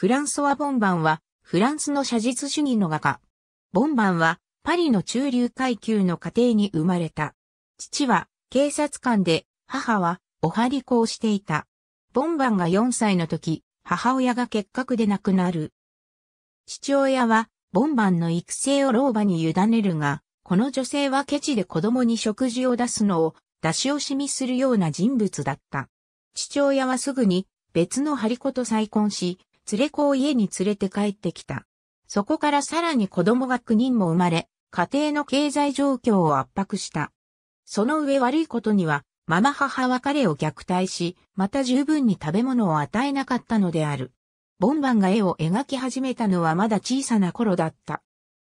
フランソワ・ボンバンは、フランスの写実主義の画家。ボンバンは、パリの中流階級の家庭に生まれた。父は、警察官で、母は、おはり子をしていた。ボンバンが4歳の時、母親が結核で亡くなる。父親は、ボンバンの育成を老婆に委ねるが、この女性はケチで子供に食事を出すのを出し惜しみするような人物だった。父親はすぐに別の張り子と再婚し、連れ子を家に連れて帰ってきた。そこからさらに子供が9人も生まれ、家庭の経済状況を圧迫した。その上悪いことには、ママ母は彼を虐待し、また十分に食べ物を与えなかったのである。ボンバンが絵を描き始めたのはまだ小さな頃だった。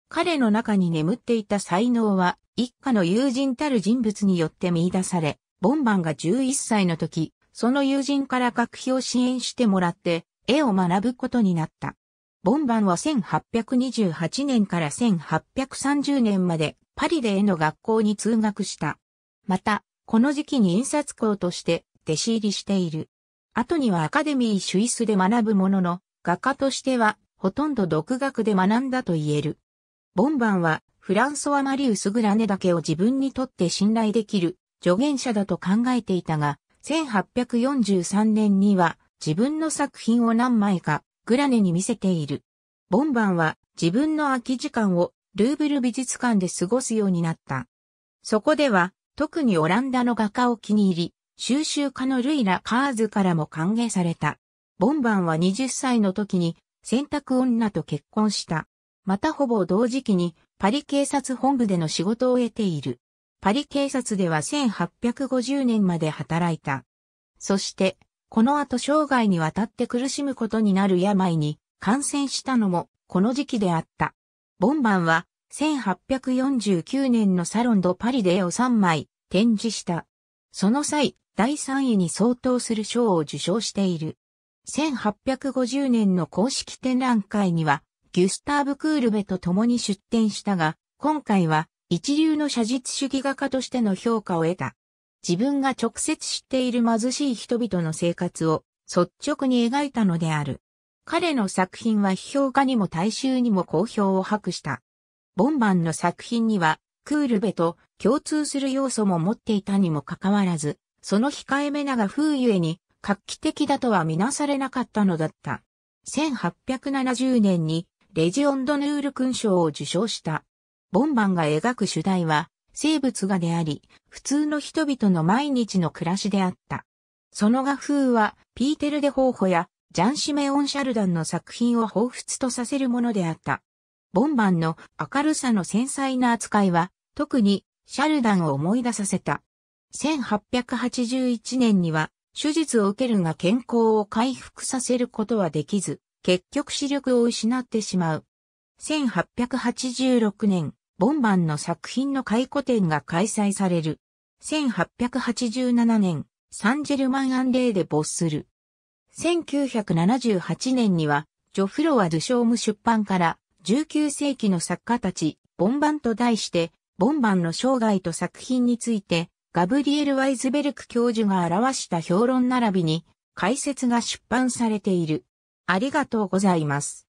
彼の中に眠っていた才能は、一家の友人たる人物によって見出され、ボンバンが11歳の時、その友人から学費を支援してもらって、絵を学ぶことになった。ボンバンは1828年から1830年までパリで絵の学校に通学した。また、この時期に印刷工として弟子入りしている。後にはアカデミー・シュイスで学ぶものの、画家としてはほとんど独学で学んだと言える。ボンバンはフランソワ・マリウス・グラネだけを自分にとって信頼できる助言者だと考えていたが、1843年には自分の作品を何枚かグラネに見せている。ボンバンは自分の空き時間をルーブル美術館で過ごすようになった。そこでは特にオランダの画家を気に入り、収集家のルイラ・カーズからも歓迎された。ボンバンは20歳の時に洗濯女と結婚した。またほぼ同時期にパリ警察本部での仕事を得ている。パリ警察では1850年まで働いた。そして、この後生涯にわたって苦しむことになる病に感染したのもこの時期であった。ボンバンは1849年のサロンドパリで絵を3枚展示した。その際、第3位に相当する賞を受賞している。1850年の公式展覧会には、ギュスターブ・クールベと共に出展したが、今回は一流の写実主義画家としての評価を得た。自分が直接知っている貧しい人々の生活を率直に描いたのである。彼の作品は批評家にも大衆にも好評を博した。ボンバンの作品には、クールベと共通する要素も持っていたにもかかわらず、その控えめなが風ゆえに、画期的だとはみなされなかったのだった。1870年に、レジオンドヌール勲章を受賞した。ボンバンが描く主題は、生物画であり、普通の人々の毎日の暮らしであった。その画風は、ピーテル・デ・ホーホや、ジャン・シメオン・シャルダンの作品を彷彿とさせるものであった。ボンバンの明るさの繊細な扱いは、特にシャルダンを思い出させた。1881年には、手術を受けるが健康を回復させることはできず、結局視力を失ってしまう。1886年、ボンバンの作品の回顧展が開催される。1887年、サンジェルマン・アンレーで没する。1978年には、ジョフロワ・ドゥショーム出版から19世紀の作家たち、ボンバンと題して、ボンバンの生涯と作品について、ガブリエル・ワイズベルク教授が表した評論並びに、解説が出版されている。ありがとうございます。